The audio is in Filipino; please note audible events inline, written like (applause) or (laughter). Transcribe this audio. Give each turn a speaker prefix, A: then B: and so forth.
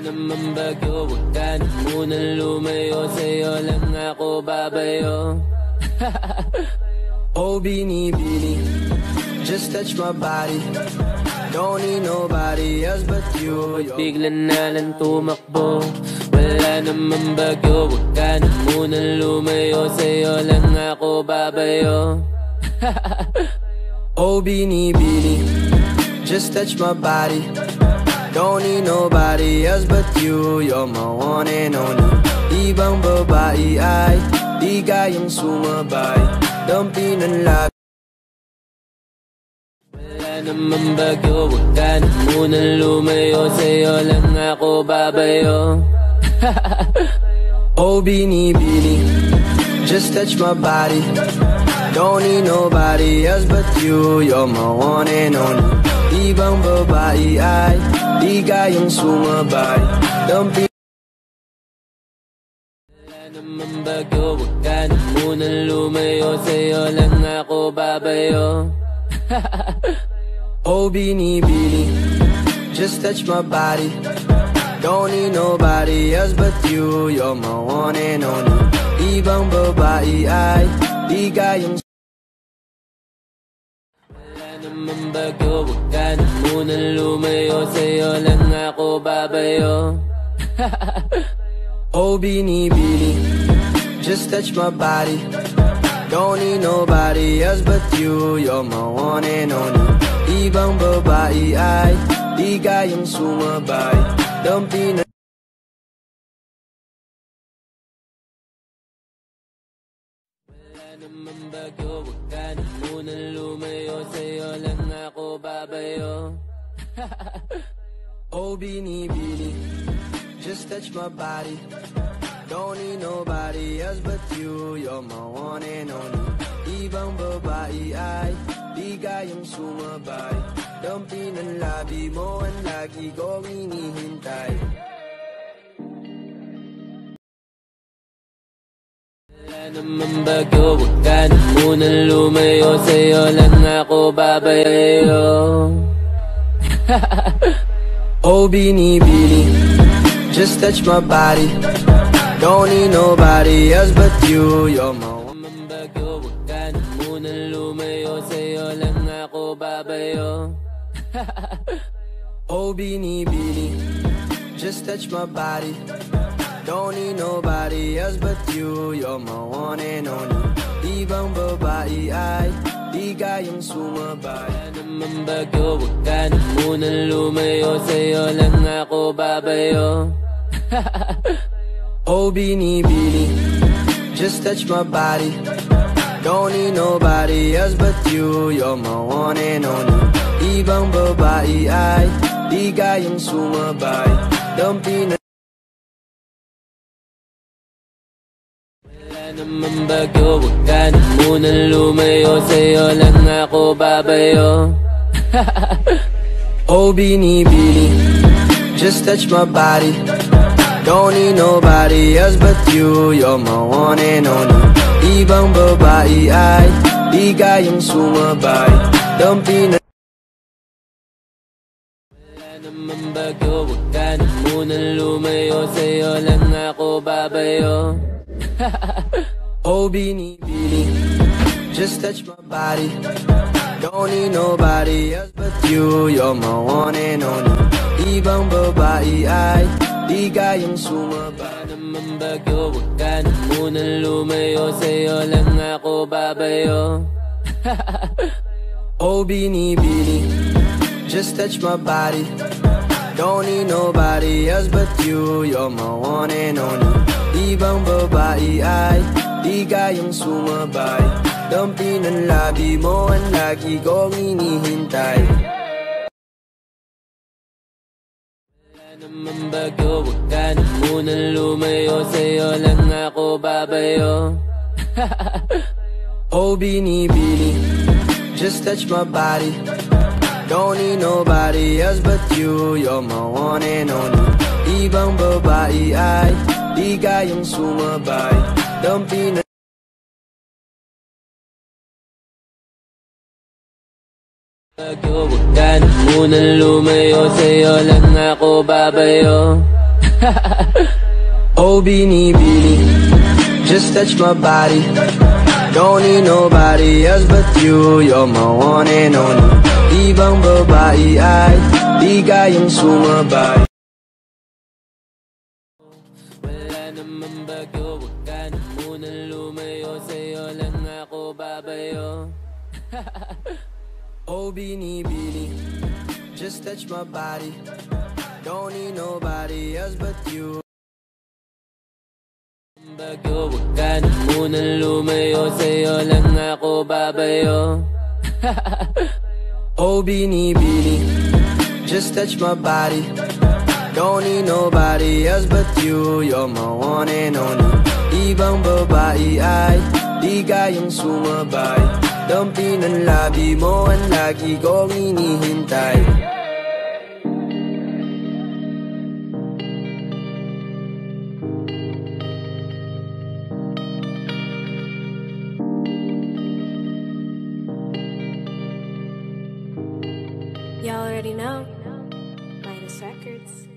A: naman bago, wag ka na munang lumayo Sa'yo lang ako babayo (laughs)
B: Oh, Beanie just touch my body. Don't need nobody else but you.
A: Bigla na lang tumakbo Wala naman bago, wag ka na munang lumayo Sa'yo lang ako babayo (laughs)
B: Oh, Beanie just touch my body. Don't need nobody else but you You're my one and only Ibang babae ay Di kayang sumabay Dampi ng labi
A: Wala naman bago, wag ka na munang lumayo Sa'yo lang ako babayo (laughs)
B: Oh, Beanie just touch my body. Don't need nobody else but you. You're my one and only. Ibang babae ay di kayang sumabay.
A: Wala naman bago, wag ka na munang lumayo Sa'yo lang ako babayo (laughs)
B: Oh, Beanie just touch my body. Don't need nobody else but you. You're my one and only. Ibang babae ay di kayang
A: naman bago, wag ka na munang lumayo Sa'yo lang ako babayo (laughs)
B: Oh, Beanie just touch my body. Don't need nobody else but you. You're my one and only. Ibang babae ay di kayang sumabay. Dampi na
A: naman bago, wag ka na munang lumayo Sa'yo lang ako babayo
B: Oh, Beanie just touch my body. Don't need nobody else but you. You're my one and only. Ibang babae ay di kayang sumabay. Dampi ng labi mo ang lagi kong inihintay.
A: Wala naman bago, wag ka na lumayo Sa'yo lang ako babayo (laughs)
B: Oh, Beanie just touch my body. Don't need nobody else but you. You're my one.
A: naman bago, wag ka na lumayo Sa'yo lang ako babayo (laughs)
B: Oh, Beanie just touch my body. Don't need nobody else but you. You're my one and only. Ibang babae ay di kayang sumabay.
A: Naman bago, wag ka na munang lumayo Sa'yo lang ako babayo
B: Oh, Beanie just touch my body. Don't need nobody else but you. You're my one and only. Ibang babae ay di kayang sumabay. Dampi
A: naman bago, wag ka na munang lumayo Sa'yo lang ako babayo (laughs)
B: Oh, Beanie just touch my body. Don't need nobody else but you. You're my one and only. Ibang babae ay di kayang sumabay. Dampi na
A: Wala naman bago, wag ka na munang lumayo Sa'yo lang ako babayo (laughs)
B: Oh, Beanie beanie, just touch my body. Don't need nobody else but you. You're my one and only. Ibang babae ay
A: munang lumayo lang ako babayo
B: Oh, Beanie just touch my body. Don't need nobody else but you. You're my one and only. Ibang babae ay di kayang sumabay. Dampi ng labi mo ang lagi kong inihintay.
A: Wala naman bago, wag ka na munang lumayo Sa'yo lang ako babayo (laughs)
B: Oh, Beanie just touch my body. Don't need nobody else but you. You're my one and only. Ibang babae ay di kayang sumabay. Dampi na
A: Bago, wag ka na munang lumayo Sa'yo lang ako babayo (laughs)
B: Oh, Beanie just touch my body. Don't need nobody else but you. You're my one and only. Di bang babae ay di kayang sumabay.
A: Na muna lumayo Sa'yo lang ako babayo (laughs)
B: Oh, Beanie just touch my body. Don't need nobody else but you.
A: Bagyo, wag ka na muna lumayo Sa'yo lang ako babayo (laughs)
B: Oh, Beanie just touch my body. Don't need nobody else but you. You're my one and only. Ibang babae ay di kayang sumabay. Dampi ng labi mo ang lagi kong inihintay.
C: Y'all already know. Minus Records.